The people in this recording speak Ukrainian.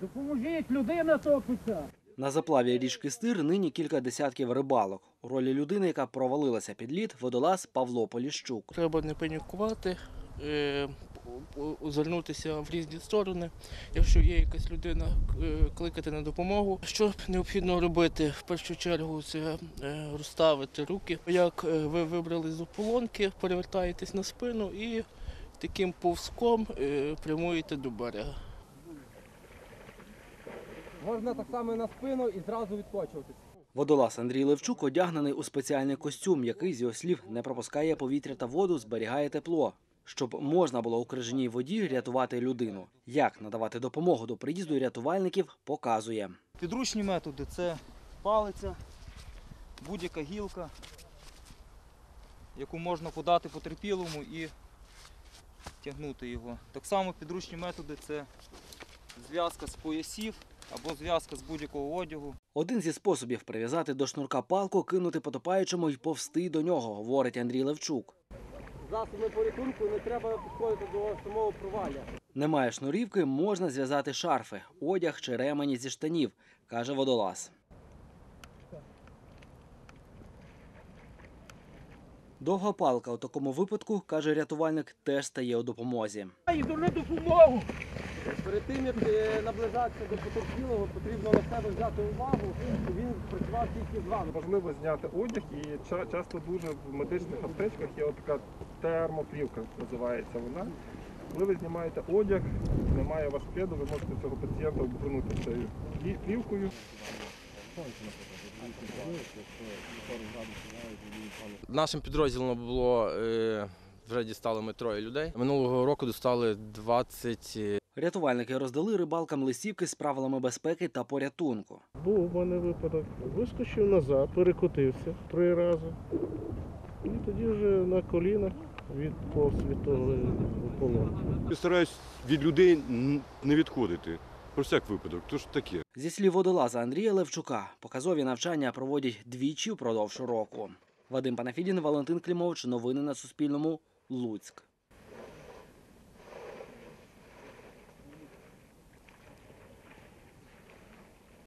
Допоможіть, людина топиться. На заплаві річки Стир нині кілька десятків рибалок. У ролі людини, яка провалилася під лід, водолаз Павло Поліщук. Треба не панікувати, е, озирнутися в різні сторони. Якщо є якась людина, е, кликати на допомогу. Що необхідно робити? В першу чергу це е, розставити руки. Як ви вибрали з ополонки, перевертаєтесь на спину і таким повзком прямуєте до берега. Можна так само на спину і зразу відкочуватись. Водолаз Андрій Левчук одягнений у спеціальний костюм, який, з його слів, не пропускає повітря та воду, зберігає тепло. Щоб можна було у крижаній воді рятувати людину. Як надавати допомогу до приїзду рятувальників, показує. Підручні методи це палиця, будь-яка гілка, яку можна подати потерпілому і тягнути його. Так само підручні методи це зв'язка з поясів або зв'язка з будь-якого одягу. Один зі способів прив'язати до шнурка палку, кинути потопаючому й повсти до нього, говорить Андрій Левчук. Засоби порятунку не треба підходити до самого провалля. Немає шнурівки, можна зв'язати шарфи, одяг чи ремені зі штанів, каже водолаз. Довга палка у такому випадку, каже рятувальник, теж стає у допомозі. Йду на допомогу. Перед тим як е, наближатися до потерпілого, потрібно на себе взяти увагу, щоб він працював тільки з вами. Важливо зняти одяг і ча- часто дуже в медичних аптечках є така термоплівка, називається вона. Коли ви знімаєте одяг, немає важкеду, ви можете цього пацієнта обгорнути цією плівкою. Нашим підрозділом було е, вже дістали ми троє людей. Минулого року достали 20 Рятувальники роздали рибалкам листівки з правилами безпеки та порятунку. Був у мене випадок. Вискочив назад, перекотився три рази. І тоді вже на колінах відповз від того ополонки. Я стараюсь від людей не відходити. Про всяк випадок, то ж таке. Зі слів водолаза Андрія Левчука, показові навчання проводять двічі впродовж року. Вадим Панафідін, Валентин Клімович. Новини на Суспільному. Луцьк.